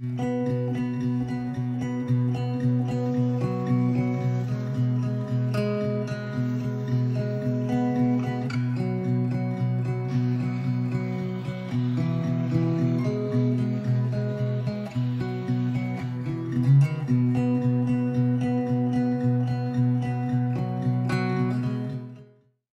Música